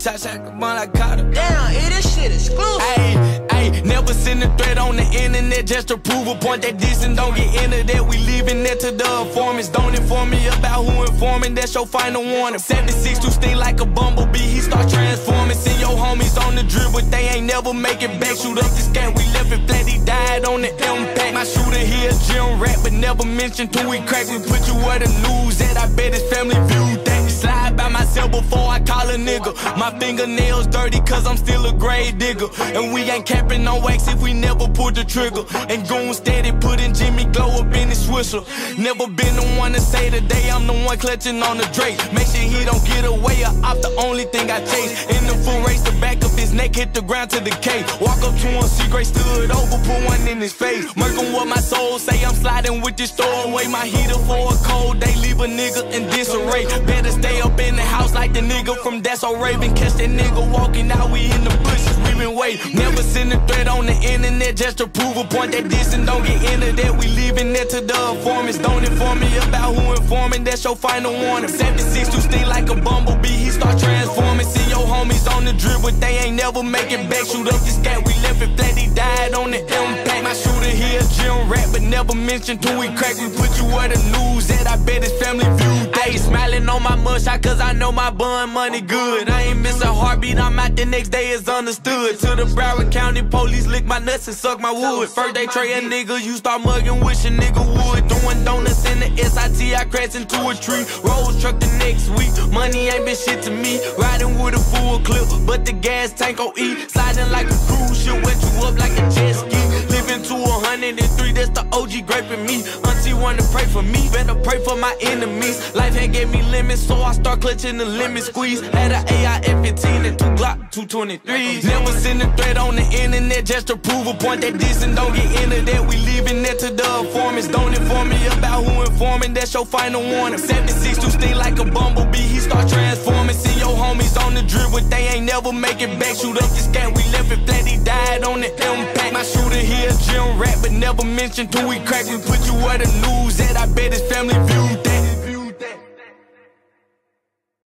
Shot, shot, come on, I caught her. Damn, it this shit exclusive. Ayy, ayy, never send a threat on the internet just to prove a point that this and don't get into that. We leaving it to the informants. Don't inform me about who informing, that's your final warning. 76 to sting like a bumblebee, he start transforming. Send your homies on the drip, but they ain't never make it back. Shoot up this cat, we left it flat, he died on the impact. My shooter here, gym rat, but never mentioned till we crack. We put you where the news at, I bet his family nigga. My fingernails dirty, cause I'm still a grave digger. And we ain't capping no wax if we never pull the trigger. And goon steady putting Jimmy Glow up in his swisher. Never been the one to say today I'm the one clutching on the Drake. Make sure he don't get away or off the only thing I chase. In the full race, the back of his neck hit the ground to decay. Walk up to him, see Gray stood over, put one in his face. Murking what my soul say, I'm sliding with this throw away my heater for a cold day. Leave a nigga in disarray. Better like the nigga from That's So Raven. Catch that nigga walking out, we in the bushes, we been waiting. Never send a threat on the internet just to prove a point that this and don't get into that. We leaving it to the informants. Don't inform me about who informing, that's your final warning. 76 to sting like a bumblebee, he start transforming. See your homies on the drip, but they ain't never make it back. Shoot up this cat, we left it flat, he died on the impact. My shooter here, gym rat, but never mentioned till we crack. We put you where the news at, I bet his family that. I ain't smiling on my cause I know my bun money good. I ain't miss a heartbeat, I'm out the next day, it's understood. To the Broward County police, lick my nuts and suck my wood. First they tray a nigga, you start mugging, wish a nigga would. Doing donuts in the SRT, I crash into a tree. Rolls truck the next week, money ain't been shit to me. Riding with a full clip, but the gas tank gon' eat. Sliding like a cruise ship, wet you up like a jet ski. Living to a hundred and three, that's the OG graping me. Uh, Wanna pray for me, better pray for my enemies. Life had gave me limits, so I start clutching the limit squeeze. Had an AI F15 and two Glock 223s. Never send a threat on the internet just to prove a point that this and don't get into that. We leaving that to the informants. Don't inform me about who informing, that's your final warning. 76 to sting like a bumblebee, he start transforming. See your homies on the drip, but they ain't never make it back. Shoot up this cat, we left it flat, he died on the impact. Here, gym rat, but never mentioned till we crack. We put you where the news at, I bet his family that.